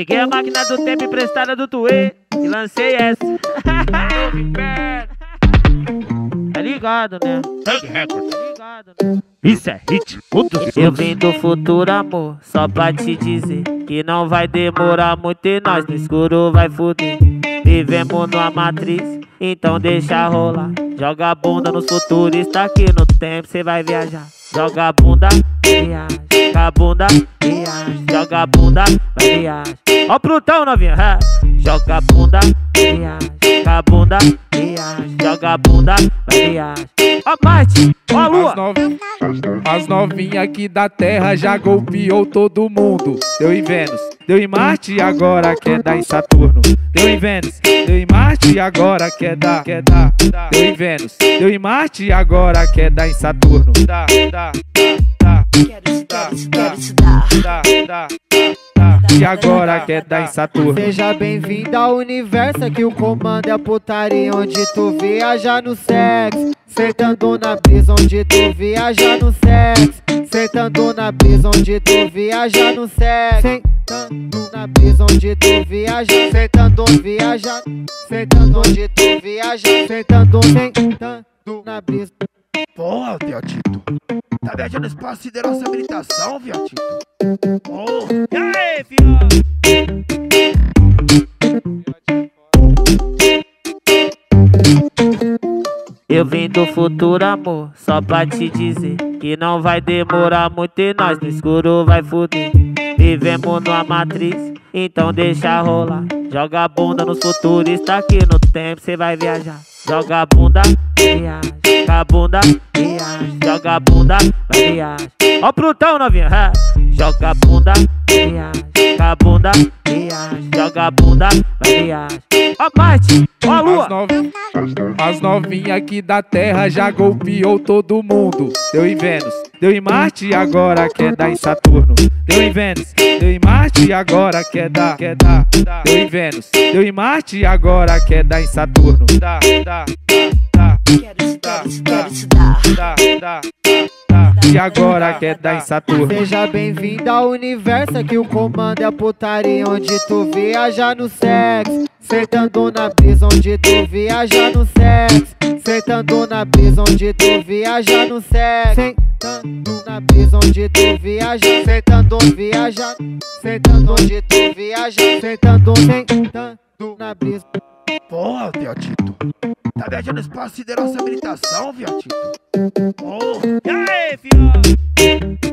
Peguei a máquina do tempo emprestada do Tuê e lancei essa. tá ligado, né? Tá ligado, né? Isso é hit, Eu vim do futuro, amor, só pra te dizer que não vai demorar muito e nós no escuro vai fuder. Vivemos numa matriz, então deixa rolar. Joga a bunda nos futuristas aqui no tempo cê vai viajar. Joga a bunda, viaja, joga a bunda, joga bunda, vai viaja. Ó o Plutão, novinha, ha. joga bunda, viaja, joga a bunda, viaja, joga a bunda, viaja. Ó Marte, ó a Lua. As. As novinhas aqui da Terra já golpeou todo mundo. Deu em Vênus, deu em Marte agora quer dar em Saturno. Deu em Vênus, deu em Marte agora quer dar, quer dar. Deu em Vênus, deu em Marte agora quer dar em Saturno. Dá, dá, dá, E agora quer dar em Saturno. Seja bem-vindo ao universo que o comando é a putaria onde tu viaja no sexo. Sentando na brisa onde tu viaja no sexo. Sentando na brisa onde tu viaja no sexo. Sentando na brisa onde tu viaja. Sentando viaja. Sentando onde tu viaja. Sentando, sentando na brisa. Porra, viadito. Tá viajando espaço sideral sem habilitação, viadito. Porra. E aí? Eu vim do futuro, amor, só pra te dizer que não vai demorar muito e nós no escuro vai fuder. Vivemos numa matriz, então deixa rolar. Joga a bunda nos futuristas aqui no tempo cê vai viajar. Joga a bunda, viaja, joga a bunda, viaja, joga a bunda, viaja. Ó o Plutão, novinha, ha. Joga a bunda, viaja, joga a bunda, viaja, joga a bunda, vai viaja. Ó Marte, ó a Lua. As, novi... As novinhas aqui da Terra já golpeou todo mundo. Deu em Vênus, deu em Marte e agora quer dar em Saturno. Deu em Vênus, deu em Marte e agora quer dar, quer dar. Deu em Vênus, deu em Marte e agora quer dar em Saturno. Dá, dá, dá, Quero, quero, quero estudar. dá, dá, dá. E agora quer dar em Saturno. Seja bem-vindo ao universo que o comando é a putaria onde tu viaja no sexo. Sentando na brisa onde tu viaja no sexo. Sentando na brisa onde tu viaja no sexo. Sentando na brisa onde tu viaja. Sentando viaja. Sentando onde tu viaja. Sentando, sentando na brisa. Porra, viadito. Tá viajando espaço sideral sem habilitação, viadito. Porra. E aí, filho?